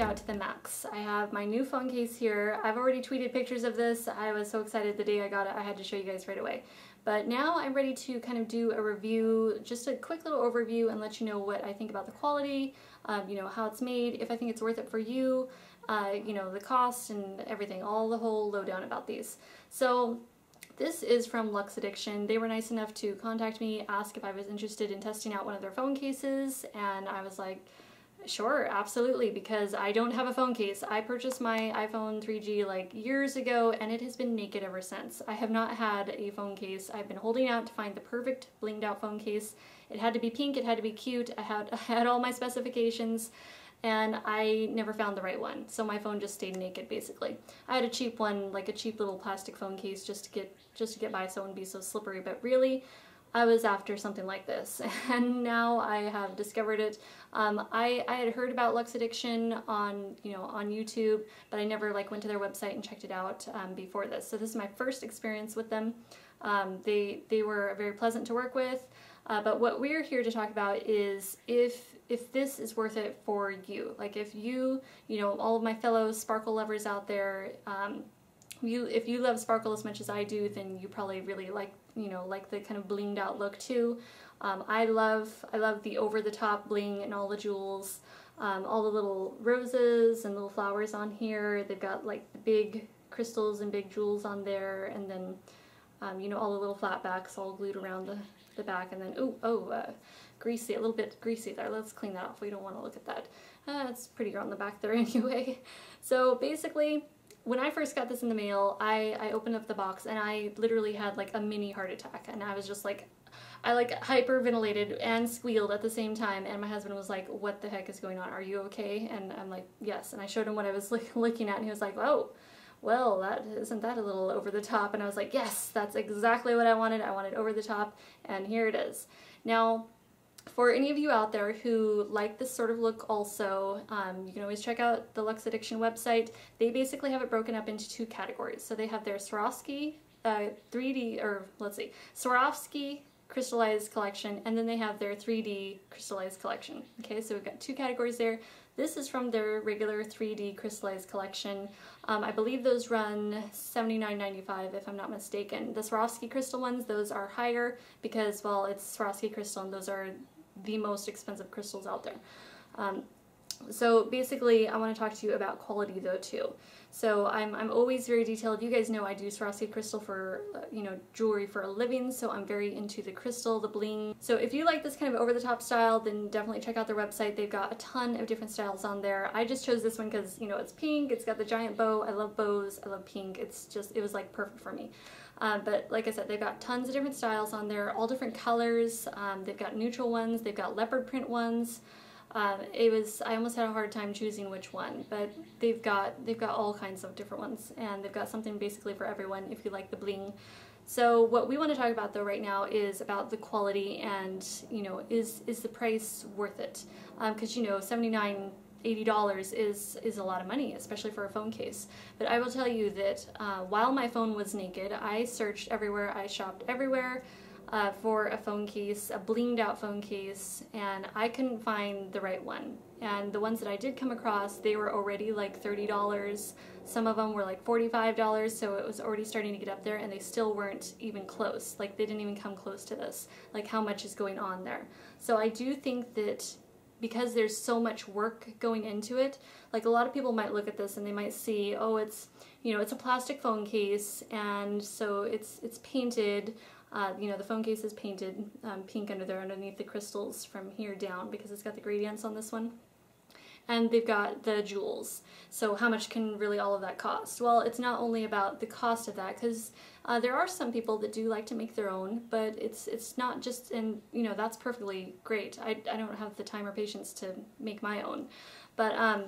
out to the max. I have my new phone case here. I've already tweeted pictures of this. I was so excited the day I got it, I had to show you guys right away. But now I'm ready to kind of do a review, just a quick little overview and let you know what I think about the quality, um, you know, how it's made, if I think it's worth it for you, uh, you know, the cost and everything, all the whole lowdown about these. So this is from Lux Addiction. They were nice enough to contact me, ask if I was interested in testing out one of their phone cases, and I was like, Sure, absolutely, because I don't have a phone case. I purchased my iPhone 3G like years ago and it has been naked ever since. I have not had a phone case. I've been holding out to find the perfect blinged out phone case. It had to be pink, it had to be cute, I had, I had all my specifications and I never found the right one. So my phone just stayed naked basically. I had a cheap one, like a cheap little plastic phone case just to get just to get by so it wouldn't be so slippery, but really I was after something like this and now I have discovered it. Um, I, I had heard about Lux Addiction on, you know, on YouTube, but I never like went to their website and checked it out um, before this. So this is my first experience with them. Um, they, they were very pleasant to work with, uh, but what we're here to talk about is if if this is worth it for you. Like if you, you know, all of my fellow sparkle lovers out there, um, you if you love sparkle as much as I do, then you probably really like you know like the kind of blinged out look too. Um, I love I love the over the top bling and all the jewels, um, all the little roses and little flowers on here. They've got like the big crystals and big jewels on there, and then um, you know all the little flat backs all glued around the the back, and then oh oh uh, greasy a little bit greasy there. Let's clean that off. We don't want to look at that. Uh, it's pretty on the back there anyway. So basically when I first got this in the mail, I, I opened up the box and I literally had like a mini heart attack and I was just like, I like hyperventilated and squealed at the same time and my husband was like, what the heck is going on? Are you okay? And I'm like, yes. And I showed him what I was like, looking at and he was like, oh, well, that isn't that a little over the top? And I was like, yes, that's exactly what I wanted. I wanted over the top and here it is. Now, for any of you out there who like this sort of look also, um, you can always check out the Lux Addiction website. They basically have it broken up into two categories. So they have their Swarovski uh, 3D, or let's see, Swarovski crystallized collection, and then they have their 3D crystallized collection. Okay, so we've got two categories there. This is from their regular 3D crystallized collection. Um, I believe those run $79.95 if I'm not mistaken. The Swarovski crystal ones, those are higher because, well, it's Swarovski crystal and those are the most expensive crystals out there. Um, so basically, I want to talk to you about quality though too. So I'm, I'm always very detailed. You guys know I do Swarovski crystal for, uh, you know, jewelry for a living, so I'm very into the crystal, the bling. So if you like this kind of over-the-top style, then definitely check out their website. They've got a ton of different styles on there. I just chose this one because, you know, it's pink, it's got the giant bow. I love bows, I love pink. It's just, it was like perfect for me. Uh, but like I said, they've got tons of different styles on there, all different colors. Um, they've got neutral ones, they've got leopard print ones. Um, it was I almost had a hard time choosing which one, but they've got they've got all kinds of different ones, and they've got something basically for everyone if you like the bling. So what we want to talk about though right now is about the quality and you know is is the price worth it? Because um, you know 79 $80 is, is a lot of money, especially for a phone case. But I will tell you that uh, while my phone was naked, I searched everywhere, I shopped everywhere uh, for a phone case, a blinged out phone case, and I couldn't find the right one. And the ones that I did come across, they were already like $30. Some of them were like $45, so it was already starting to get up there, and they still weren't even close. Like, they didn't even come close to this, like how much is going on there. So I do think that because there's so much work going into it, like a lot of people might look at this and they might see, oh, it's, you know, it's a plastic phone case, and so it's, it's painted, uh, you know, the phone case is painted um, pink under there underneath the crystals from here down because it's got the gradients on this one. And they've got the jewels. So how much can really all of that cost? Well, it's not only about the cost of that because uh, there are some people that do like to make their own, but it's it's not just, and you know, that's perfectly great. I, I don't have the time or patience to make my own. But um,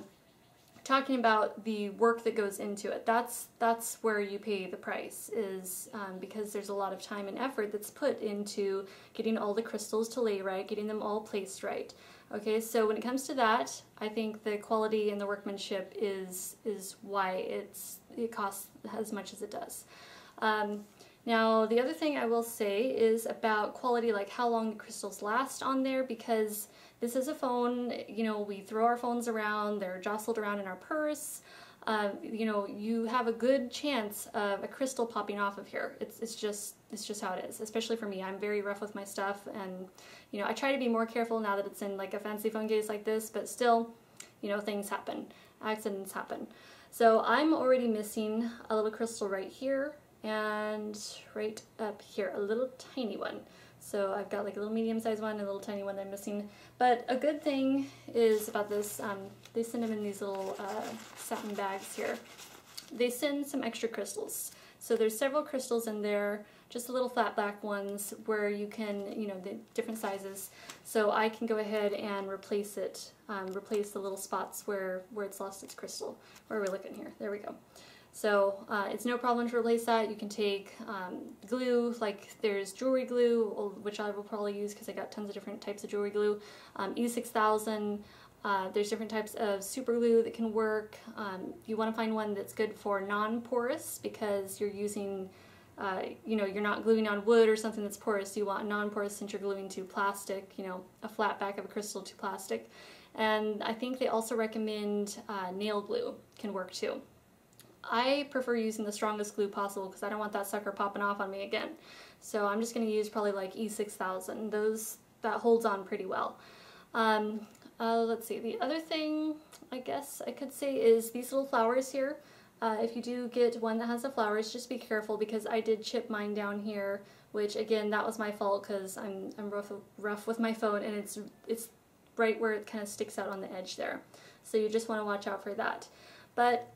talking about the work that goes into it. That's that's where you pay the price is um, because there's a lot of time and effort that's put into getting all the crystals to lay right, getting them all placed right. Okay, so when it comes to that, I think the quality and the workmanship is is why it's it costs as much as it does. Um, Now, the other thing I will say is about quality, like how long the crystals last on there, because this is a phone, you know, we throw our phones around, they're jostled around in our purse. Uh, you know, you have a good chance of a crystal popping off of here. It's, it's just it's just how it is, especially for me. I'm very rough with my stuff and, you know, I try to be more careful now that it's in like a fancy phone case like this, but still, you know, things happen. Accidents happen. So I'm already missing a little crystal right here and right up here, a little tiny one. So I've got like a little medium-sized one a little tiny one I'm missing. But a good thing is about this, um, they send them in these little uh, satin bags here. They send some extra crystals. So there's several crystals in there, just little flat back ones where you can, you know, the different sizes. So I can go ahead and replace it, um, replace the little spots where, where it's lost its crystal. Where are we looking here? There we go. So uh, it's no problem to replace that. You can take um, glue, like there's jewelry glue, which I will probably use because I got tons of different types of jewelry glue. Um, E6000, uh, there's different types of super glue that can work. Um, you want to find one that's good for non-porous because you're using, uh, you know, you're not gluing on wood or something that's porous. You want non-porous since you're gluing to plastic, you know, a flat back of a crystal to plastic. And I think they also recommend uh, nail glue can work too. I prefer using the strongest glue possible because I don't want that sucker popping off on me again. So I'm just going to use probably like E6000. Those, that holds on pretty well. Um, uh, let's see, the other thing I guess I could say is these little flowers here. Uh, if you do get one that has the flowers, just be careful because I did chip mine down here, which again, that was my fault because I'm, I'm rough, rough with my phone and it's, it's right where it kind of sticks out on the edge there. So you just want to watch out for that. But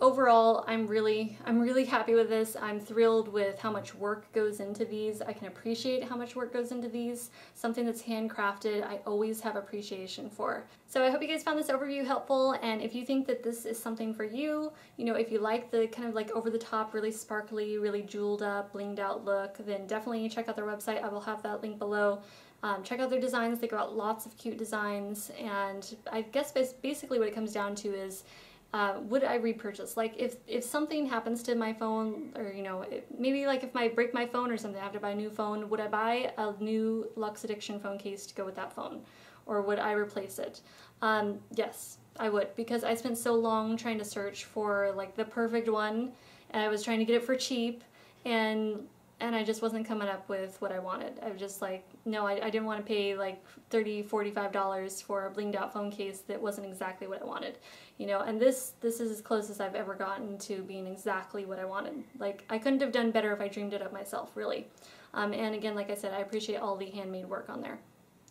overall, I'm really, I'm really happy with this. I'm thrilled with how much work goes into these. I can appreciate how much work goes into these. Something that's handcrafted, I always have appreciation for. So I hope you guys found this overview helpful, and if you think that this is something for you, you know, if you like the kind of like over the top, really sparkly, really jeweled up, blinged out look, then definitely check out their website. I will have that link below. Um, check out their designs. They got lots of cute designs, and I guess basically what it comes down to is uh, would I repurchase? Like if, if something happens to my phone or, you know, maybe like if I break my phone or something, I have to buy a new phone, would I buy a new Lux Addiction phone case to go with that phone? Or would I replace it? Um, yes, I would because I spent so long trying to search for like the perfect one and I was trying to get it for cheap and and I just wasn't coming up with what I wanted. I was just like, no, I, I didn't want to pay like $30, $45 for a blinged out phone case that wasn't exactly what I wanted. You know, and this this is as close as I've ever gotten to being exactly what I wanted. Like, I couldn't have done better if I dreamed it up myself, really. Um, and again, like I said, I appreciate all the handmade work on there.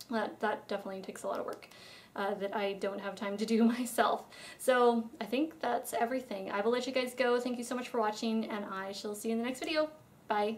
That, that definitely takes a lot of work. Uh, that I don't have time to do myself. So I think that's everything. I will let you guys go. Thank you so much for watching and I shall see you in the next video. Bye.